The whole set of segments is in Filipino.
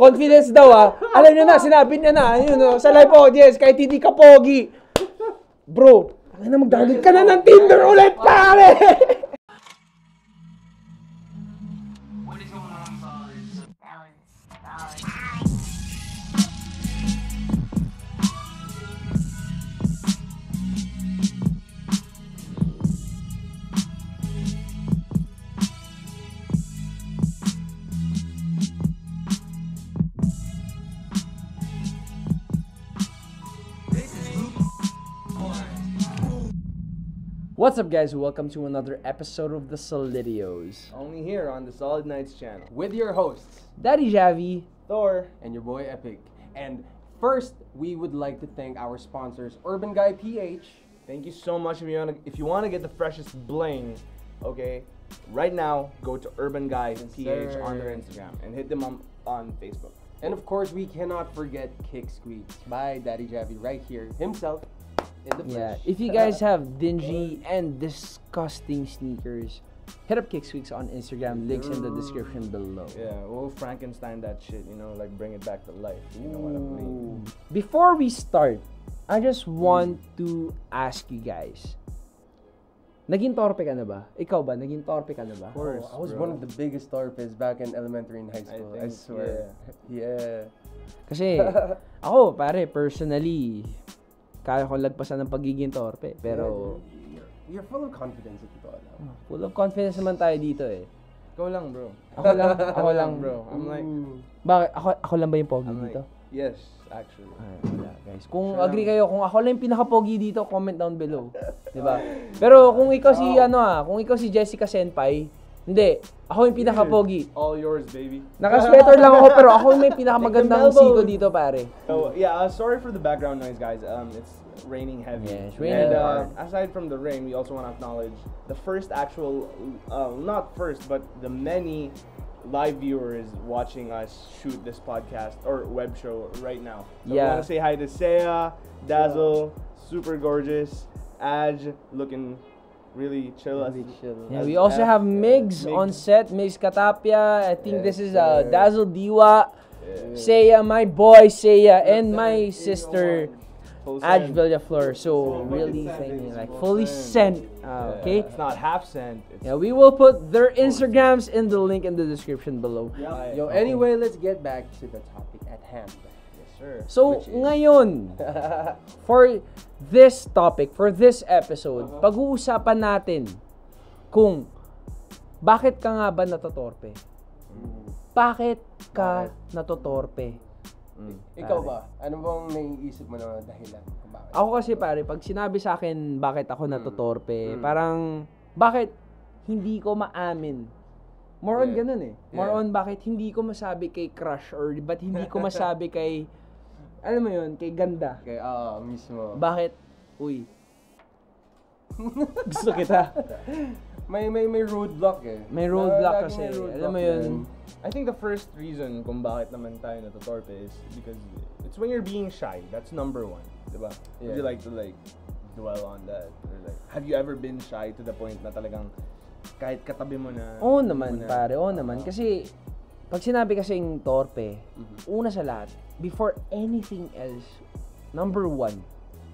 Confidence daw ah. Alam niyo na, sinabi niya na. Yun, oh, sa live audience, kahit hindi ka pogi. Bro, ang na mag-download ka na ng Tinder ulit, pare! What's up guys? Welcome to another episode of the Solidios. Only here on the Solid Nights channel. with your hosts, Daddy Javi. Thor. and your boy Epic. And first, we would like to thank our sponsors, Urban Guy PH. Thank you so much if you wanna if you wanna get the freshest bling, okay, right now go to Urban Guy PH on their. Instagram and hit them on, on Facebook. And of course, we cannot forget Kick Squeaks by Daddy Javi right here, himself, in the Yeah, flesh. if you guys have dingy and disgusting sneakers, hit up Kicksweeks on Instagram. Links in the mm. description below. Yeah, we'll Frankenstein that shit, you know, like bring it back to life. You know what I mean? Before we start, I just want to ask you guys. Naging torpe ka na ba? Ikaw ba? Naging torpe ka na ba? Of course, Oh, I was bro. one of the biggest torpes back in elementary and high school. I, think, swear. Yeah. Kasi, ako, pare, personally, kaya ko lagpasan ng pagiging torpe. Pero, you're, you're full of confidence if you thought. full of confidence naman tayo dito eh. Go lang, bro. Ako lang, ako lang. bro. I'm like, Bakit? Ako, ako lang ba yung pogi I'm like, dito? yes, actually. Ay, wala, guys. Kung agree kayo, kung ako lang yung pinaka-pogi dito, comment down below. 'Di ba? Pero kung ikaw si ano ah, kung ikaw si Jessica Senpai, hindi, ako yung pinaka-pogi. All yours, baby. Naka-sweater lang ako pero ako yung may pinakamagandang siko dito, pare. So yeah, uh, sorry for the background noise, guys. Um, it's raining heavy. Yeah, it's raining And uh, aside from the rain, we also want to acknowledge the first actual, uh, not first, but the many live viewers watching us shoot this podcast or web show right now. So we Yeah. want to say hi to Saya, Dazzle, super gorgeous, Aj, looking really chill. as- Yeah, as we also have Migs Migs. on set, Migs Katapia. I think this is uh, sir. Dazzle Diwa, Seiya, my boy Seiya, and my sister Aj. Villaflor. So really thank you, like fully sent. Uh, okay. It's not half sent. Yeah, we will put their Instagrams in the link in the description below. Yo, anyway, let's get back to the topic at hand. Sir. So, is- ngayon, for this topic, for this episode, pag-uusapan natin kung bakit ka nga ba natotorpe? Bakit ka natotorpe? Ikaw ba? Ano bang naiisip mo na dahilan bakit? Ako kasi pare, pag sinabi sa akin bakit ako natotorpe, parang bakit hindi ko maamin. More on Yeah. ganun eh. More Yeah. on bakit hindi ko masabi kay crush or ba't hindi ko masabi kay alam mo yun, kay ganda. Okay, ah, mismo. Bakit? Uy. Gusto kita. may may may roadblock eh. May roadblock Lagi kasi. may roadblock Alam mo yun. I think the first reason kung bakit naman tayo natutorpe is because it's when you're being shy. That's number one, diba? Would you Yeah. like to like dwell on that? Or like, have you ever been shy to the point na talagang kahit katabi mo na? Oo hindi naman, mo na- pare. Oo naman. Kasi, pag sinabi kasing torpe, una sa lahat, before anything else, number one,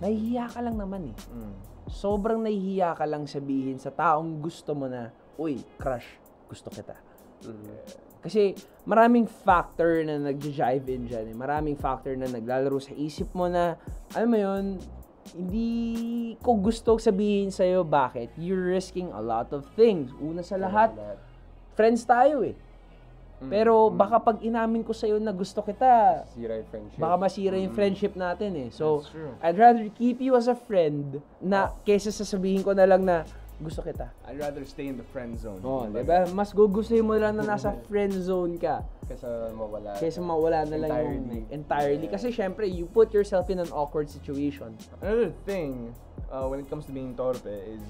nahihiya ka lang naman eh. Mm. Sobrang nahihiya ka lang sabihin sa taong gusto mo na, uy, crush, gusto kita. Kasi maraming factor na nag-jive in dyan. Eh. Maraming factor na naglalaro sa isip mo na, alam mo yun, hindi ko gusto sabihin sa'yo bakit. You're risking a lot of things. Una sa lahat, friends tayo eh. Pero baka pag inamin ko sa'yo na gusto kita, Sira yung friendship. baka masira yung friendship natin eh. So. I'd rather keep you as a friend na kesa sasabihin ko na lang na gusto kita. I'd rather stay in the friend zone. Kumbaga. di ba? Mas gugustuhin mo lang na nasa friend zone ka Kesa mawala. kaysa mawala na lang Entirely. yung entirely. Kasi syempre, you put yourself in an awkward situation. Another thing uh, when it comes to being torpe is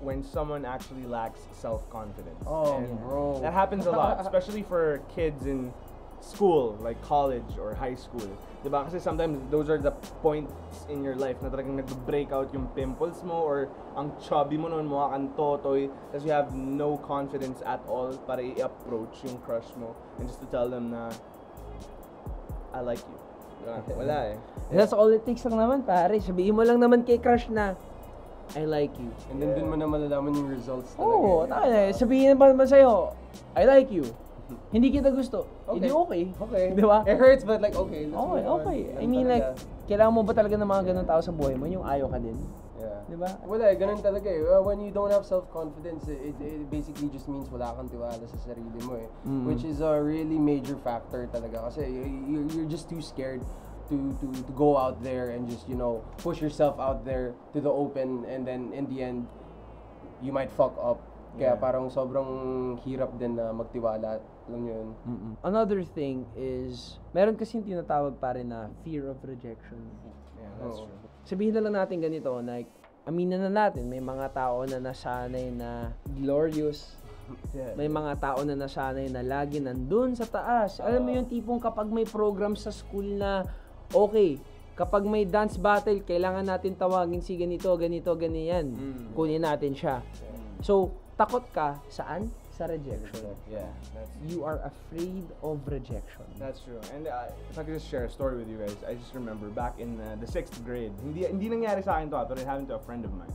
when someone actually lacks self-confidence. Oh, And bro. That happens a lot, especially for kids in school, like college or high school. Diba? Kasi sometimes those are the points in your life na talagang nag-break out yung pimples mo or ang chubby mo noon, mukha kang totoy, kasi you have no confidence at all para i-approach yung crush mo and just to tell them na I like you. Ah, Wala eh. That's all it takes lang naman, pare. Sabihin mo lang naman kay crush na, I like you. And then dun mo na malalaman yung results talaga. Oo, eh. tayo eh. Sabihin pa naman sa'yo, I like you. Hindi kita gusto. Hindi okay. Okay. Di ba? It hurts, but like, okay. let's Okay, okay. I mean like, kailangan mo ba talaga ng mga ganun tao sa buhay mo? Yung ayaw ka din. Yeah. Di ba? Wala eh, ganun talaga eh. When you don't have self-confidence, it, it basically just means wala kang tiwala sa sarili mo eh. Mm. Which is a really major factor talaga kasi you're, you're just too scared to, to, to go out there and just, you know, push yourself out there to the open and then in the end, you might fuck up. Kaya Yeah. parang sobrang hirap din na magtiwala. Alam yun? Another thing is, meron kasing tinatawag pa rin na fear of rejection. Yeah, that's Oo. true. Sabihin na lang natin ganito, like, aminin na natin, may mga tao na nasanay na glorious, Yeah. may mga tao na nasanay na lagi nandun sa taas. Alam mo yung tipong kapag may program sa school na, okay, kapag may dance battle, kailangan natin tawagin si ganito, ganito, ganyan. Mm. Kunin natin siya. So, takot ka, saan? Sa rejection. Yeah, that's You are afraid of rejection. That's true. And uh, if I could just share a story with you guys, I just remember back in uh, the sixth grade, hindi hindi nangyari sa akin to, ah, pero it happened to a friend of mine.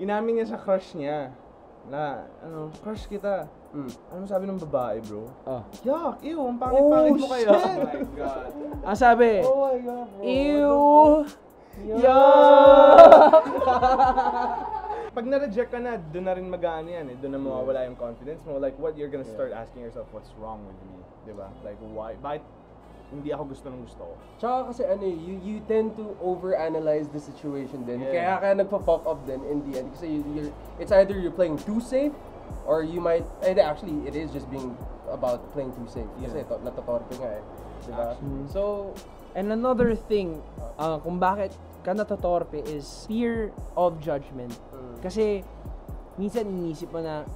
Inamin niya sa crush niya na, ano, crush kita. Mm. Ano sabi ng babae, bro? Oh. Yuck, ew, ang pangit-pangit Oh, mo kaya. Oh my God. Ang sabi, Oh my God, bro. Ew! Yuck! Pag na-reject ka na, doon na rin mag-ano yan eh. Doon na mawawala yung confidence mo. Like, what you're gonna start asking yourself, what's wrong with me? Diba? Like, why? Bakit hindi ako gusto ng gusto ko? Tsaka kasi ano eh, you, you tend to overanalyze the situation din. Yeah. Kaya kaya nagpa-fuck up din in the end. Kasi you, you're, it's either you're playing too safe or you might, and actually it is just being about playing too safe. Kasi Yeah. to, natotorpe nga eh. Diba? Actually. So, And another thing, uh, kung bakit ka natotorpe is fear of judgment. Mm. Kasi, minsan inisip mo na,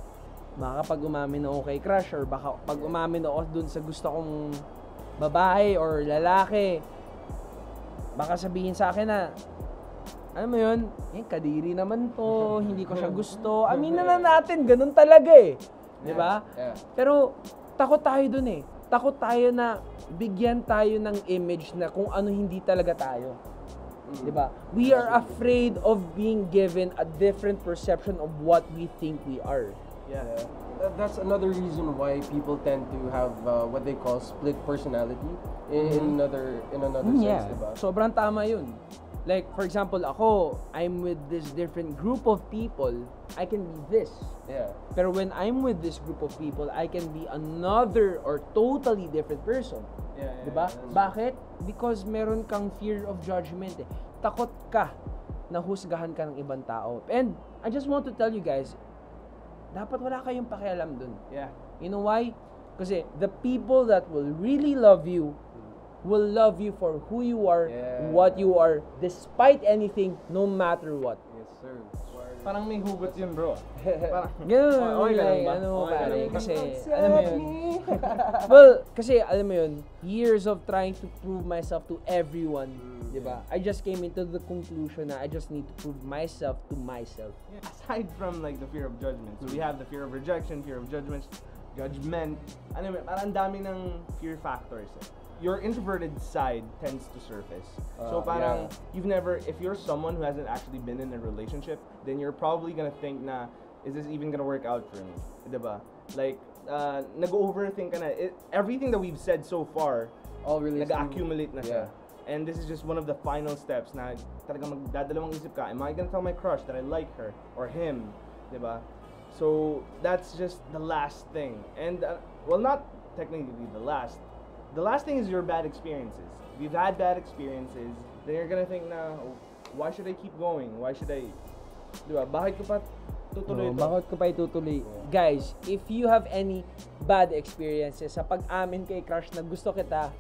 baka pag umamin ako kay crush or baka pag umamin ako dun sa gusto kong babae or lalaki, baka sabihin sa akin na, alam mo yun, eh, kadiri naman to, hindi ko siya gusto. Aminin na natin, ganun talaga eh. Di ba? yeah. Pero takot tayo dun eh. Takot tayo na bigyan tayo ng image na kung ano hindi talaga tayo. Mm. 'Di ba? We are afraid of being given a different perception of what we think we are. Yeah. That- That's another reason why people tend to have uh, what they call split personality in, in another in another Mm, sense, diba? Sobrang tama 'yun. Like for example, ako, I'm with this different group of people, I can be this. Yeah. Pero when I'm with this group of people, I can be another or totally different person. Yeah, yeah, 'Di ba? yeah, Bakit? Because meron kang fear of judgment eh. Takot ka na husgahan ka ng ibang tao. And I just want to tell you guys, dapat wala kayong pakialam dun. Yeah. You know why? Kasi the people that will really love you will love you for who you are, Yeah. what you are, despite anything, no matter what. Yes, sir. Parang may hugot yun, bro. Parang, Ganun, Okay ka lang like, ba? ano mo Okay ba? kasi, alam mo yun, well, kasi alam mo yun, years of trying to prove myself to everyone, Mm, di ba? I just came into the conclusion na I just need to prove myself to myself. Yeah, aside from like the fear of judgment, so we have the fear of rejection, fear of judgment, judgment. Ano parang ang dami ng fear factors. Eh. Your introverted side tends to surface. so Uh, parang yeah. you've never, if you're someone who hasn't actually been in a relationship, then you're probably gonna think na, is this even gonna work out for me? Diba? Like, uh, nag-overthink ka na. It, everything that we've said so far, All relates to- nag-accumulate na siya. Yeah. And this is just one of the final steps na talagang magdadalawang isip ka, am I gonna tell my crush that I like her or him? 'Di ba? So, that's just the last thing. And, uh, well, not technically the last. The last thing is your bad experiences. If you've had bad experiences, then you're gonna think na, oh, why should I keep going? Why should I, di ba? Bakit ko pa tutuloy Oh, ito? bakit ko pa itutuloy? Guys, if you have any bad experiences sa pag-amin kay crush na gusto kita,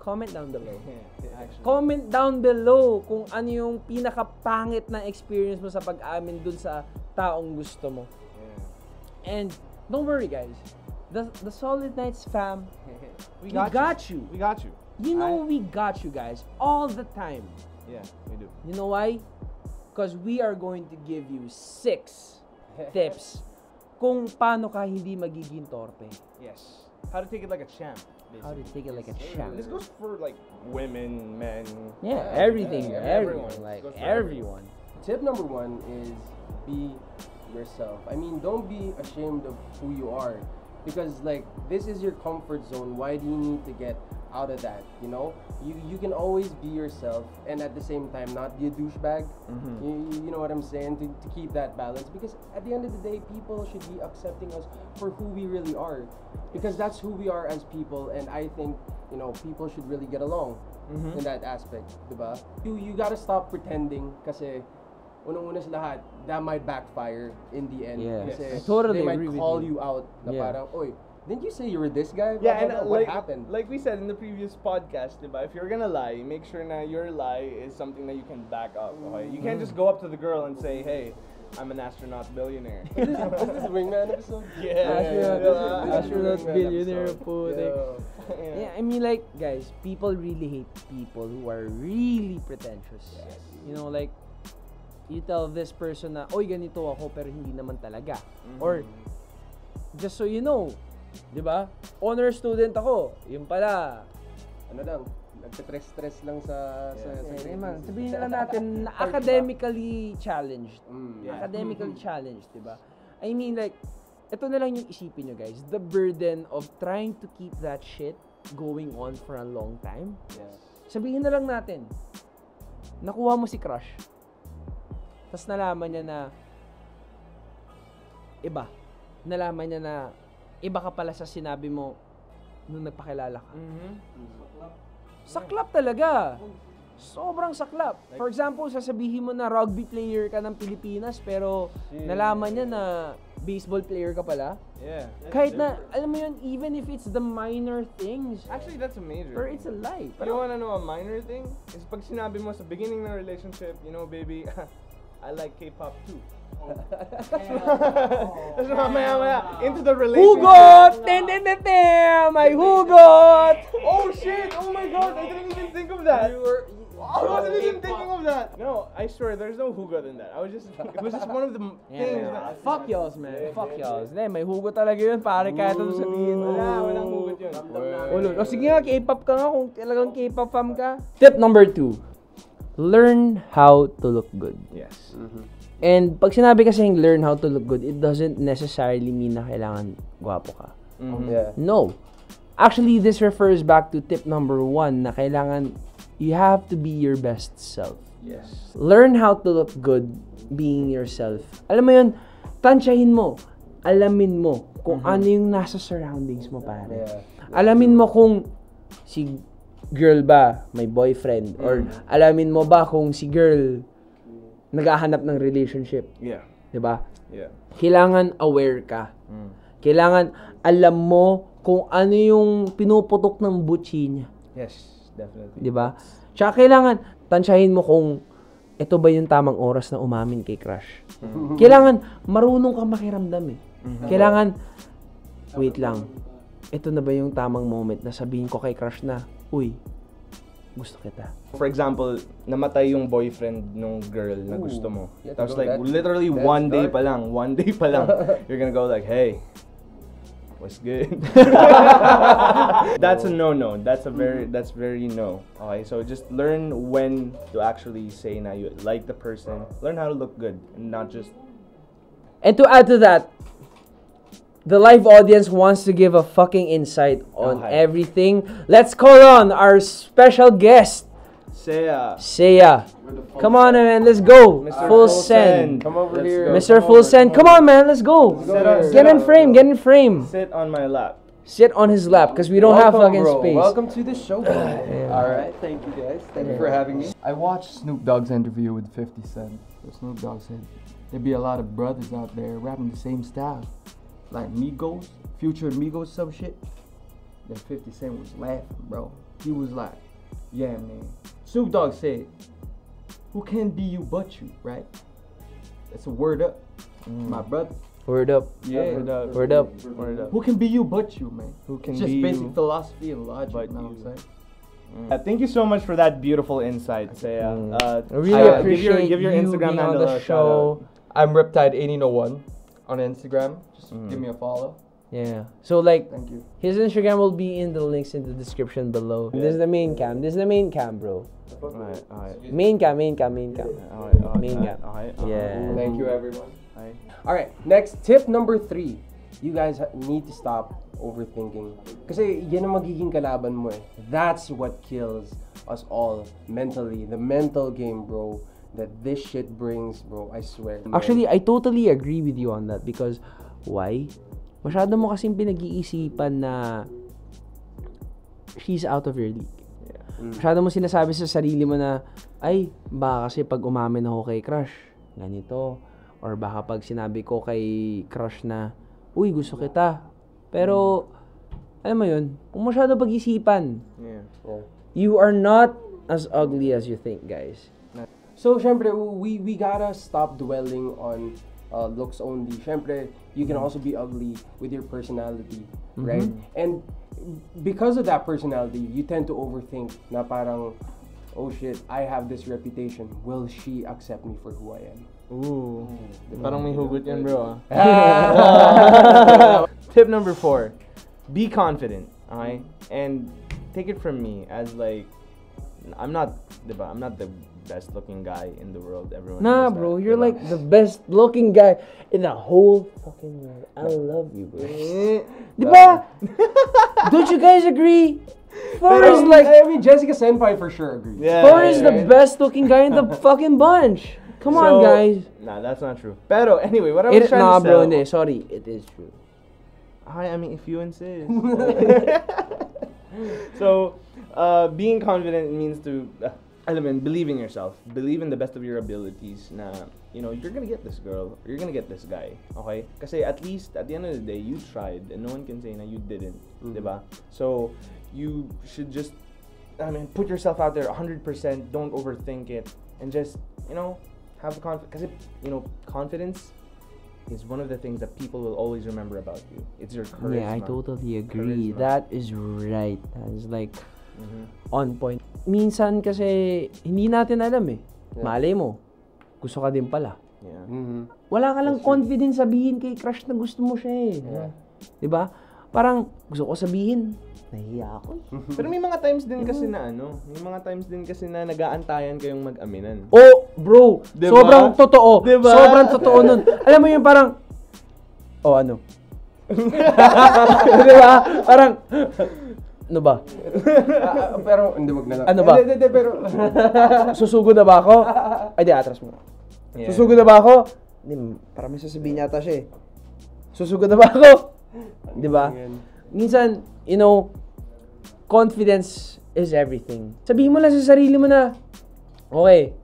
comment down below. Yeah, actually. Comment down below kung ano yung pinakapangit na experience mo sa pag-amin dun sa taong gusto mo. Yeah. And don't worry guys, the the Solid Nights fam, We We got you. We got you. you know I- we got you guys all the time. Yeah, we do. You know why? Because we are going to give you six tips kung paano ka hindi magiging torpe. Yes. How to take it like a champ. How to take it like a champ. This goes for like women, men. Yeah, Yeah, everything, yeah, everyone, everyone. like for everyone. Tip number one is be yourself. I mean, don't be ashamed of who you are. Because like this is your comfort zone. Why do you need to get out of that? You know? You you can always be yourself and at the same time not be a douchebag. Mm-hmm. You, you know what I'm saying? To, to keep that balance. Because at the end of the day, people should be accepting us for who we really are. Because that's who we are as people and I think, you know, people should really get along mm-hmm. in that aspect, diba? You you gotta stop pretending kasi unang-una sa lahat, that might backfire in the end. Yes. I totally they might agree with call you. you out na Yeah. parang, oy, didn't you say you were this guy? Yeah, Blah, and blah, uh, what like, happened? like we said in the previous podcast, diba, if you're gonna lie, make sure na your lie is something that you can back up. Okay? You can't just go up to the girl and say, "Hey, I'm an astronaut billionaire." Was this a wingman episode? Yeah, Astronaut- this is- this is a astronaut wingman billionaire episode. po, like- Yeah. Yeah, I mean like guys, people really hate people who are really pretentious. You know, like you tell this person na, "Oy, ganito ako," pero hindi naman talaga. Or just so you know, 'di ba? Honor student ako. Yung pala, Ano lang, nagtitress-stress lang sa... sa, sa eh, grades. man, sabihin na lang natin na academically challenged. Mm. Yeah. Academically challenged, 'di ba? I mean like ito na lang yung isipin nyo guys, the burden of trying to keep that shit going on for a long time. Yeah. Sabihin na lang natin, nakuha mo si crush. Tapos nalaman niya na iba. Nalaman niya na iba ka pala sa sinabi mo nung nagpakilala ka. Mhm. Saklap talaga. Sobrang saklap. For example, sasabihin mo na rugby player ka ng Pilipinas pero nalaman niya na baseball player ka pala. Yeah. Kahit na, alam mo yun, even if it's the minor things, Actually, that's a major. or it's a lie. You Pero, wanna know a minor thing? Is pag sinabi mo sa beginning ng relationship, you know, baby, I like K-pop too. Tapos mamaya maya, into the relationship. hugot! Ten, ten, ten, ten! May hugot! Oh shit! Oh my god! I didn't even think of that. You were... I wasn't even thinking of that. No, I swear, there's no hugot in that. I was just, it was just one of the things. Yeah, that- fuck y'alls, man. Fuck y'alls. Hindi, may hugot talaga yun. Pare, kahit ano sabihin mo. Wala, walang hugot yun. Ulo. O sige nga, K-pop ka nga kung talagang K-pop fam ka. Tip number two. Learn how to look good. Yes. And pag sinabi kasing learn how to look good, it doesn't necessarily mean na kailangan gwapo ka. Mhm. Yeah. No. Actually, this refers back to tip number one na kailangan you have to be your best self. Yes. Learn how to look good being yourself. Alam mo yun, tansyahin mo. Alamin mo kung ano yung nasa surroundings mo, pare. Yeah. Alamin mo kung si girl ba may boyfriend or alamin mo ba kung si girl naghahanap ng relationship, Yeah. 'di ba? Yeah. Kailangan aware ka. Kailangan alam mo kung ano yung pinuputok ng butchi niya. Yes, definitely. Di ba? Tsaka kailangan tansyahin mo kung ito ba yung tamang oras na umamin kay crush. Kailangan marunong ka makiramdam eh. Kailangan, wait lang, ito na ba yung tamang moment na sabihin ko kay crush na, uy, gusto kita. For example, namatay yung boyfriend nung girl na Ooh. gusto mo. Tapos like that- literally that one day dark. pa lang, one day pa lang, you're gonna go like, hey, what's good? that's a no-no. That's a very, that's very no. Okay, so just learn when to actually say na you like the person. Learn how to look good and not just And to add to that, the live audience wants to give a fucking insight on Okay. everything. Let's call on our special guest, say uh, Seiya. Come on, man, let's go. Mr. Full Full send. Send. Come over Let's here. go. Mr. Full over, Send. come Come on, man, let's go. Sit on- Get in frame, get in frame. sit on my lap. Sit on his lap because we don't have fucking bro. space. Welcome to the show, bro. All right, thank you guys. Thank you for having me. I watched Snoop Dogg's interview with 50 Cent. So Snoop Dogg said there'd be a lot of brothers out there rapping the same style, like Migos, Future Migos, some shit. Then 50 Cent was laughing, bro. He was like, "Yeah, man." Snoop Dogg said, "Who can be you but you, right?" That's a word up, my brother. Word up. Yeah, word up. Word up. Word up. Who can be you but you, man? Who can it's just be basic you philosophy and logic. but you know what. I'm saying? Uh, thank you so much for that beautiful insight, Saya. Mm. Uh, I really uh, appreciate give your, give your you Instagram being on the show. I'm Riptide1801 on Instagram. Just Mm. give me a follow. Yeah. So like Thank you. his Instagram will be in the links in the description below. This is the main cam. This is the main cam, bro. Okay, okay. Main cam, main cam, main cam. Okay, okay, Main gap. okay, Yeah. Thank you, everyone. okay. All right, next tip number three. You guys need to stop overthinking. Kasi yan ang magiging kalaban mo eh. That's what kills us all mentally. The mental game, bro. That this shit brings, bro. I swear. Actually, I totally agree with you on that because why? Masyado mo kasing pinag-iisipan na she's out of your league. Masyado mo sinasabi sa sarili mo na, ay, baka kasi pag umamin ako kay crush, ganito. Or baka pag sinabi ko kay crush na, uy, gusto kita. Pero, alam mo yun, kung masyado pag-isipan, Yeah. Yeah. you are not as ugly as you think, guys. So, syempre, we, we gotta stop dwelling on uh, looks only. Syempre, you can also be ugly with your personality, right? And because of that personality, you tend to overthink na parang, oh shit, I have this reputation. Will she accept me for who I am? Ooh. Parang may hugot yan, bro. ah. Tip number four. Be confident, okay? And take it from me as like, I'm not, diba? I'm not the best looking guy in the world. Everyone Nah, bro, that, you're diba? like the best looking guy in the whole fucking world. I love you, bro. Eh, Di ba? Don't you guys agree? Pero, like, I mean, Jessica Senpai for sure agrees. Yeah. Thor is the right? best looking guy in the fucking bunch. Come on, guys. Nah, that's not true. Pero anyway, what I was It, trying nah, to bro, sell. hindi. Sorry, it is true. Hi, I mean, if you insist. so, uh, being confident means to, uh, believe in yourself. Believe in the best of your abilities na, you know, you're gonna get this girl, you're gonna get this guy, okay? Kasi at least, at the end of the day, you tried, and no one can say na you didn't, diba? So, you should just, I mean, put yourself out there 100%, don't overthink it, and just, you know, have the confidence, kasi, you know, confidence is one of the things that people will always remember about you. It's your charisma. Yeah, I totally agree. Charisma. That is right. That is like Mhm. on point. Minsan kasi hindi natin alam eh. Malay mo, gusto ka din pala. Yeah. Mhm. Wala ka lang confidence sabihin kay crush na gusto mo siya eh. 'Di ba? Parang gusto ko sabihin, nahiya ako. eh. Pero may mga times din kasi na ano, may mga times din kasi na nag-aantayan kayong mag-aminan. Oh, bro, Diba? sobrang totoo. Diba? Sobrang totoo nun. Alam mo yung parang, oh ano? Di ba? Parang, ano ba? Ah, pero, hindi, wag na lang. Ano ba? Hindi, hindi, pero, Susugod na ba ako? Ay, di, atras mo. Yeah. Susugod na ba ako? Hindi, parang may sasabihin yata siya eh. Susugod na ba ako? Di ba? Minsan, you know, confidence is everything. Sabihin mo lang sa sarili mo na, okay,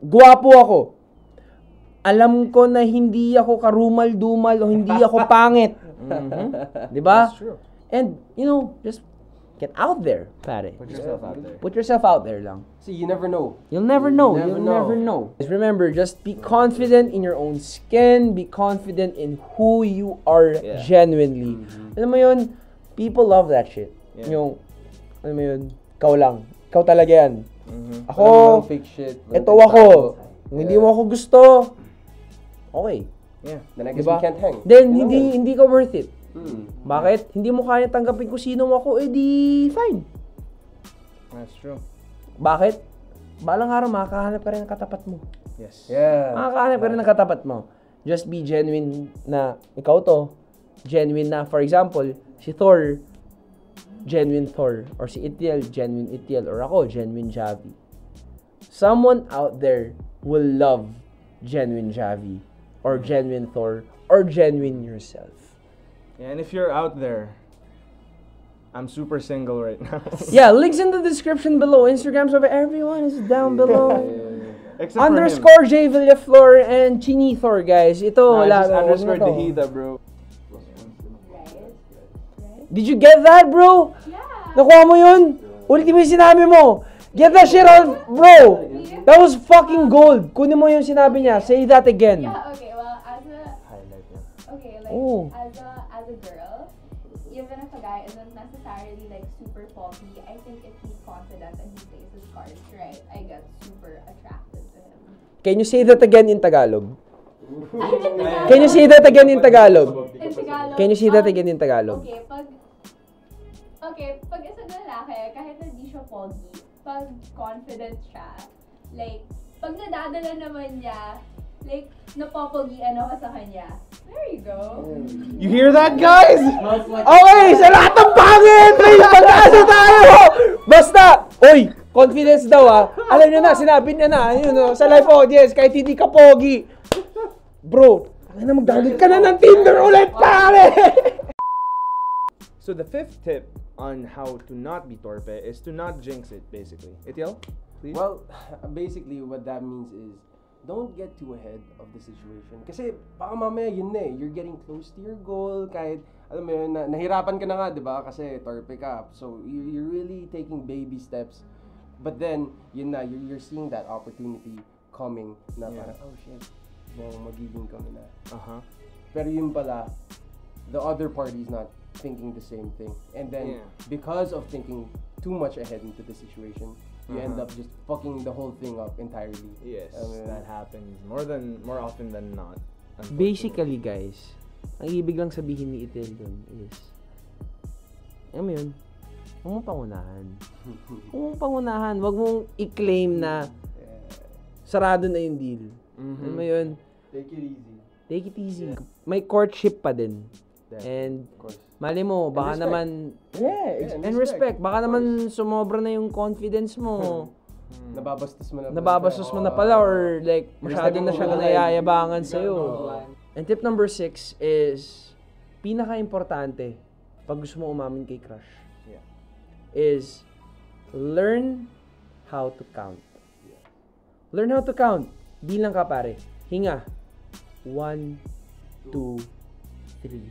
guwapo ako. Alam ko na hindi ako karumal-dumal o hindi ako pangit. Di ba? And, you know, just get out there, pare. Put yourself out there. Put yourself out there lang. see, you never know. You'll never know. never You'll know. never know. Just remember, just be confident in your own skin. Be confident in who you are Yeah. genuinely. Alam mo yun, people love that shit. Yeah. Yung, alam mo yun, ikaw lang. Ikaw talaga yan. Mhm. Ako, fake shit. ito ako. Kung hindi Yeah. mo ako gusto, okay. Yeah. Then I guess Diba? we can't hang. Then, hindi, hindi ka worth it. Hmm. Bakit? Hindi mo kaya tanggapin kung sino ako, edi fine. That's true. Bakit? Balang araw, makakahanap ka rin ng katapat mo. Yes. Yeah. Makakahanap ka rin ng katapat mo. Just be genuine na ikaw to. Genuine na, for example, si Thor, genuine Thor. Or si Itiel, genuine Itiel. Or ako, genuine Javi. Someone out there will love genuine Javi. Or genuine Thor. Or genuine yourself. Yeah, and if you're out there, I'm super single right now. Yeah, links in the description below. Instagrams of everyone is down below. Except. Underscore J Villaflor and Chini Thor, guys. Ito, Nah, wala. just underscore. Dehida, bro. Did you get that, bro? Yeah. Nakuha mo yun? Ulit mo yung sinabi mo. Get that shit on, bro. That was fucking gold. Kunin mo yung sinabi niya. Say that again. Yeah, okay, Oh. as a, as a girl, even if a guy isn't necessarily, like, super poppy, I think if he's confident and he plays his cards right, I get super attracted to him. Can you say that again in Tagalog? Can you say that again in Tagalog? In Tagalog. Can you see that um, again in Tagalog? Okay, pag... Okay, pag isang lalaki, kahit na di siya pogi, pag confident siya, like, pag nadadala naman niya, like, napopogian ako sa kanya. There you go. You hear that, guys? Okay, sa lahat ng pangit, may pag-asa tayo! Basta, oy, confidence daw ah. Alam niyo na, sinabi niya na, yun, oh, sa live audience, kahit hindi ka pogi. Bro, tangin na mag-download ka na ng Tinder ulit, pare! So the fifth tip on how to not be torpe is to not jinx it, basically. Itiel, please. Well, basically, what that means is, don't get too ahead of the situation. Kasi, baka mamaya yun na eh, you're getting close to your goal, kahit, alam mo yun, na, nahirapan ka na nga, di ba? Kasi torpe ka. So, you, you're really taking baby steps. But then, yun na, you're, you're seeing that opportunity coming na Yeah. parang, oh shit, bang magiging kami na. uh-huh. Pero yun pala, the other party is not thinking the same thing. And then, Yeah. because of thinking too much ahead into the situation, you end Uh-huh. up just fucking the whole thing up entirely. Yes, I mean, that happens more than more often than not. Basically, guys, ang ibig lang sabihin ni Itel dun is, alam mo yun, huwag mong pangunahan. Huwag mong pangunahan. Huwag mong i-claim na sarado na yung deal. Mhm. Alam mo yun, Take it easy. take it easy. May courtship pa din. And, Of course. Mali mo, baka respect. naman, yeah, Yeah, and and respect, respect. Baka naman sumobra na yung confidence mo. Nababastos mo na. pala Nababastos siya. mo na pala or like masyado na pala. nayayabangan sa'yo. And tip number six is, pinaka-importante pag gusto mo umamin kay crush, Yeah. is learn how to count. Learn how to count. Bilang ka pare. Hinga. One, two, three.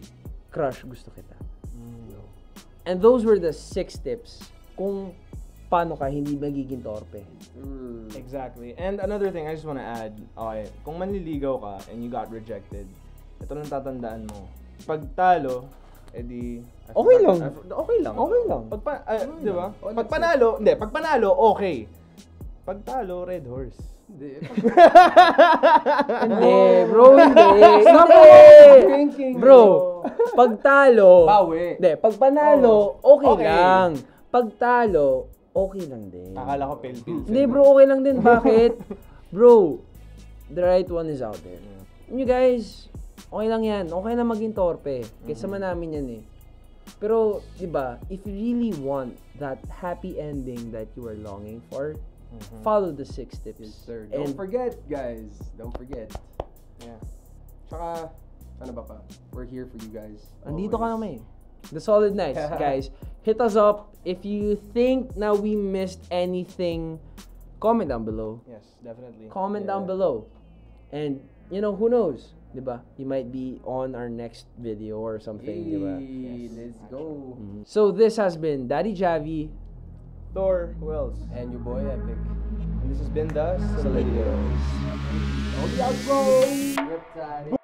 Crush, gusto kita. And those were the six tips kung paano ka hindi magiging torpe. Mm. Exactly. And another thing I just want to add, okay, kung manliligaw ka and you got rejected, ito lang tatandaan mo. Pag talo, edi... Okay lang. Okay lang. Okay lang. Pag, pa, ah, di ba? Oh, Pag panalo, hindi, pag panalo, okay. Pag talo, red horse. Hindi. Hindi, bro, hindi. Stop! Thinking, Bro, pag talo, Bawi. Hindi, pag panalo, okay, Okay. lang. Pag talo, okay lang din. Akala ko pale-pale. Hindi bro, okay lang din. Bakit? bro, the right one is out there. You guys, okay lang yan. Okay na maging torpe. Kesa man namin yan eh. Pero, di ba, if you really want that happy ending that you are longing for, follow the six tips. Yes, sir. Don't And forget, guys. Don't forget. Yeah. Tsaka, ano ba pa? We're here for you guys. Andito ka Always. naman eh. The Solid Nights, guys. Hit us up. If you think now we missed anything, comment down below. Yes, definitely. Comment Yeah. down below. And, you know, who knows? Diba? You might be on our next video or something, diba? Hey, let's go. Mhm. So this has been Daddy Javi. Thor, who else? And your boy, Epic. And this has been the Solidios. Oh, the outro! Riptide.